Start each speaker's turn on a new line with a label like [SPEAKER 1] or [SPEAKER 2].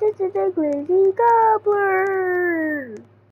[SPEAKER 1] This is a Glizzy Gobbler!